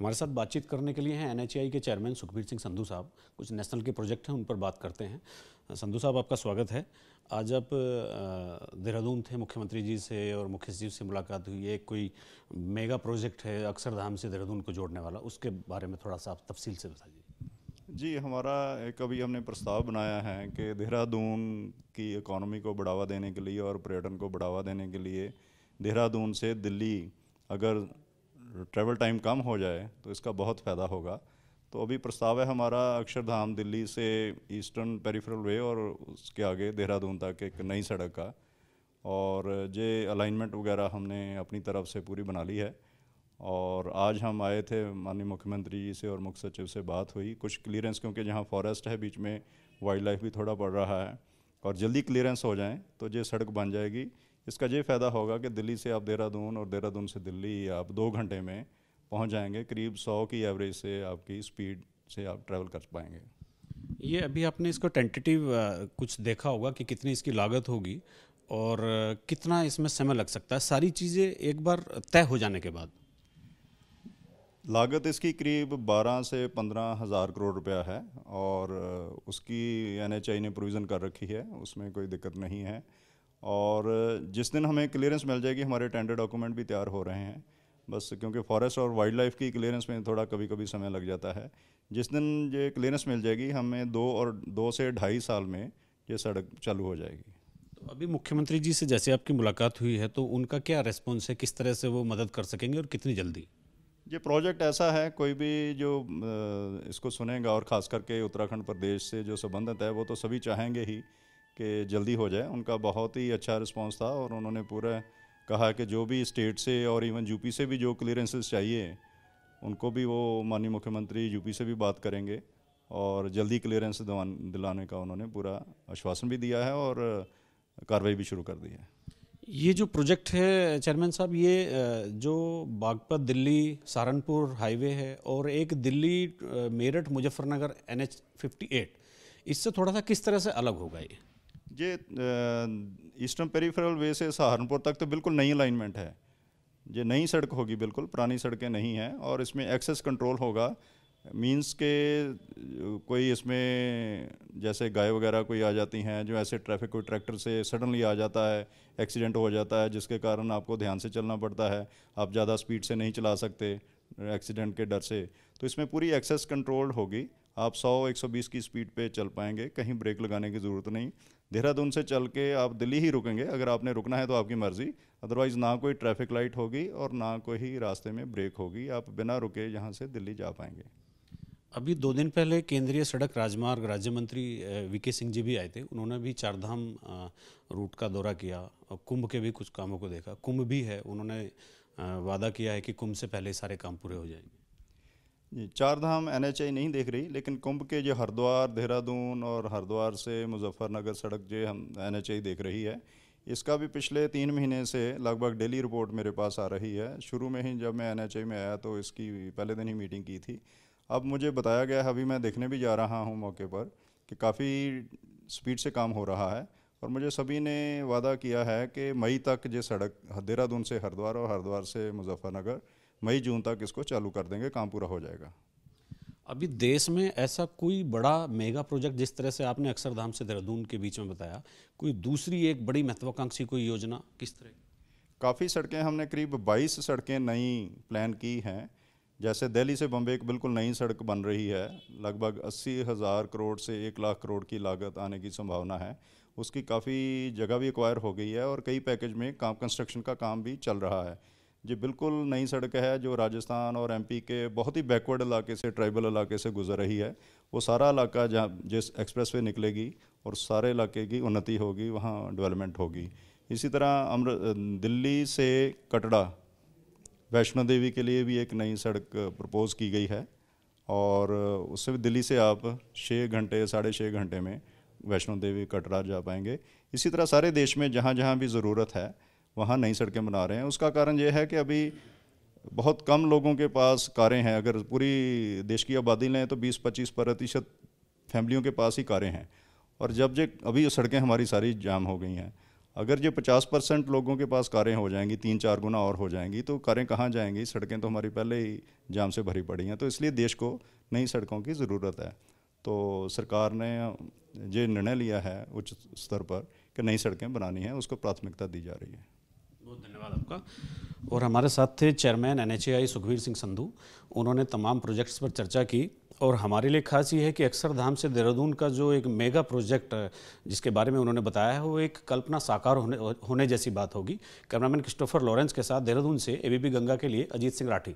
हमारे साथ बातचीत करने के लिए हैं एनएचआई के चेयरमैन सुखबीर सिंह संधू साहब। कुछ नेशनल के प्रोजेक्ट हैं, उन पर बात करते हैं। संधू साहब, आपका स्वागत है। आज आप देहरादून थे, मुख्यमंत्री जी से और मुख्य सचिव से मुलाकात हुई। एक कोई मेगा प्रोजेक्ट है अक्षरधाम से देहरादून को जोड़ने वाला, उसके बारे में थोड़ा सा आप तफसील से बताइए। जी, हमारा एक अभी हमने प्रस्ताव बनाया है कि देहरादून की इकोनॉमी को बढ़ावा देने के लिए और पर्यटन को बढ़ावा देने के लिए देहरादून से दिल्ली अगर ट्रैवल टाइम कम हो जाए तो इसका बहुत फ़ायदा होगा। तो अभी प्रस्ताव है हमारा अक्षरधाम, दिल्ली से ईस्टर्न पेरिफेरल वे और उसके आगे देहरादून तक एक नई सड़क का। और ये अलाइनमेंट वगैरह हमने अपनी तरफ़ से पूरी बना ली है। और आज हम आए थे, माननीय मुख्यमंत्री जी से और मुख्य सचिव से बात हुई। कुछ क्लियरेंस क्योंकि जहाँ फॉरेस्ट है, बीच में वाइल्ड लाइफ भी थोड़ा पड़ रहा है। और जल्दी क्लियरेंस हो जाए तो ये सड़क बन जाएगी। इसका ये फ़ायदा होगा कि दिल्ली से आप देहरादून और देहरादून से दिल्ली आप दो घंटे में पहुँच जाएँगे करीब सौ की एवरेज से आपकी स्पीड से आप ट्रैवल कर पाएँगे। ये अभी आपने इसको टेंटेटिव कुछ देखा होगा कि कितनी इसकी लागत होगी और कितना इसमें समय लग सकता है। सारी चीज़ें एक बार तय हो जाने के बाद। लागत इसकी करीब 12 से पंद्रह हज़ार करोड़ रुपया है और उसकी एन ने प्रोविज़न कर रखी है उसमें कोई दिक्कत नहीं है। और जिस दिन हमें क्लियरेंस मिल जाएगी हमारे टेंडर डॉक्यूमेंट भी तैयार हो रहे हैं। बस क्योंकि फॉरेस्ट और वाइल्ड लाइफ की क्लियरेंस में थोड़ा कभी कभी समय लग जाता है। जिस दिन ये क्लियरेंस मिल जाएगी हमें दो और दो से ढाई साल में ये सड़क चालू हो जाएगी। तो अभी मुख्यमंत्री जी से जैसे आपकी मुलाकात हुई है तो उनका क्या रेस्पॉन्स है? किस तरह से वो मदद कर सकेंगे और कितनी जल्दी? ये प्रोजेक्ट ऐसा है कोई भी जो इसको सुनेगा और ख़ास करके उत्तराखंड प्रदेश से जो संबंधित है वो तो सभी चाहेंगे ही। कि जल्दी हो जाए। उनका बहुत ही अच्छा रिस्पांस था और उन्होंने पूरा कहा कि जो भी स्टेट से और इवन यूपी से भी जो क्लियरेंसेस चाहिए, उनको भी वो माननीय मुख्यमंत्री यूपी से भी बात करेंगे और जल्दी क्लियरेंस दिलाने का उन्होंने पूरा आश्वासन भी दिया है और कार्रवाई भी शुरू कर दी है। ये जो प्रोजेक्ट है चेयरमैन साहब, ये जो बागपत दिल्ली सहारनपुर हाईवे है और एक Delhi Meerut Muzaffarnagar N H fifty eight इससे थोड़ा सा किस तरह से अलग होगा ये? ये ईस्टर्न पेरीफेरल वे से सहारनपुर तक तो बिल्कुल नई अलाइनमेंट है। ये नई सड़क होगी बिल्कुल, पुरानी सड़कें नहीं हैं और इसमें एक्सेस कंट्रोल होगा। मींस के, कोई इसमें जैसे गाय वगैरह कोई आ जाती हैं, जो ऐसे ट्रैफ़िक कोई ट्रैक्टर से सडनली आ जाता है एक्सीडेंट हो जाता है, जिसके कारण आपको ध्यान से चलना पड़ता है, आप ज़्यादा स्पीड से नहीं चला सकते एक्सीडेंट के डर से। तो इसमें पूरी एक्सेस कंट्रोल होगी। आप 100-120 की स्पीड पे चल पाएँगे, कहीं ब्रेक लगाने की ज़रूरत नहीं। देहरादून से चल के आप दिल्ली ही रुकेंगे। अगर आपने रुकना है तो आपकी मर्ज़ी। अदरवाइज़ ना कोई ट्रैफ़िक लाइट होगी और ना कोई रास्ते में ब्रेक होगी। आप बिना रुके यहाँ से दिल्ली जा पाएँगे। अभी दो दिन पहले केंद्रीय सड़क राजमार्ग राज्य मंत्री वीके सिंह जी भी आए थे। उन्होंने भी चारधाम रूट का दौरा किया और कुंभ के भी कुछ कामों को देखा। कुंभ भी है। उन्होंने वादा किया है कि कुंभ से पहले सारे काम पूरे हो जाएँगे। जी चार धाम एन नहीं देख रही, लेकिन कुंभ के जो हरिद्वार, देहरादून और हरिद्वार से मुजफ्फरनगर सड़क जो हम एन एच आई देख रही है, इसका भी पिछले तीन महीने से लगभग डेली रिपोर्ट मेरे पास आ रही है। शुरू में ही जब मैं एन एच आई में आया तो इसकी पहले दिन ही मीटिंग की थी। अब मुझे बताया गया है अभी मैं देखने भी जा रहा हूँ मौके पर, कि काफ़ी स्पीड से काम हो रहा है और मुझे सभी ने वादा किया है कि मई तक जो सड़क, देहरादून से हरिद्वार और हरिद्वार से मुजफ्फरनगर मई जून तक इसको चालू कर देंगे काम पूरा हो जाएगा। अभी देश में ऐसा कोई बड़ा मेगा प्रोजेक्ट जिस तरह से आपने अक्षरधाम से देहरादून के बीच में बताया कोई दूसरी एक बड़ी महत्वाकांक्षी कोई योजना किस तरह? काफ़ी सड़कें हमने करीब 22 सड़कें नई प्लान की हैं। जैसे दिल्ली से बम्बे एक बिल्कुल नई सड़क बन रही है। लगभग अस्सी हज़ार करोड़ से एक लाख करोड़ की लागत आने की संभावना है। उसकी काफ़ी जगह भी एक्वायर हो गई है और कई पैकेज में काम कंस्ट्रक्शन का काम भी चल रहा है। जी, बिल्कुल नई सड़क है जो राजस्थान और एमपी के बहुत ही बैकवर्ड इलाके से ट्राइबल इलाके से गुजर रही है। वो सारा इलाका जहाँ, जिस एक्सप्रेस वे निकलेगी और सारे इलाके की उन्नति होगी, वहाँ डेवलपमेंट होगी। इसी तरह अमर दिल्ली से कटड़ा, वैष्णो देवी के लिए भी एक नई सड़क प्रपोज़ की गई है और उससे भी दिल्ली से आप छः घंटे, साढ़े छः घंटे में वैष्णो देवी कटरा जा पाएँगे। इसी तरह सारे देश में जहाँ जहाँ भी ज़रूरत है वहाँ नई सड़कें बना रहे हैं। उसका कारण ये है कि अभी बहुत कम लोगों के पास कारें हैं। अगर पूरी देश की आबादी लें तो 20-25 प्रतिशत फैमिलियों के पास ही कारें हैं। और जब जो अभी सड़कें हमारी सारी जाम हो गई हैं, अगर जो 50 परसेंट लोगों के पास कारें हो जाएँगी तीन चार गुना और हो जाएँगी तो कारें कहाँ जाएँगी? सड़कें तो हमारी पहले ही जाम से भरी पड़ी हैं। तो इसलिए देश को नई सड़कों की ज़रूरत है। तो सरकार ने ये निर्णय लिया है उच्च स्तर पर कि नई सड़कें बनानी हैं, उसको प्राथमिकता दी जा रही है। बहुत धन्यवाद आपका। और हमारे साथ थे चेयरमैन एन सुखवीर सिंह संधू। उन्होंने तमाम प्रोजेक्ट्स पर चर्चा की और हमारे लिए खास ये है कि अक्षरधाम से देहरादून का जो एक मेगा प्रोजेक्ट, जिसके बारे में उन्होंने बताया है, वो एक कल्पना साकार होने होने जैसी बात होगी। कैमरामैन क्रिस्टोफर लॉरेंस के साथ देहरादून से एबीपी गंगा के लिए अजीत सिंह राठी।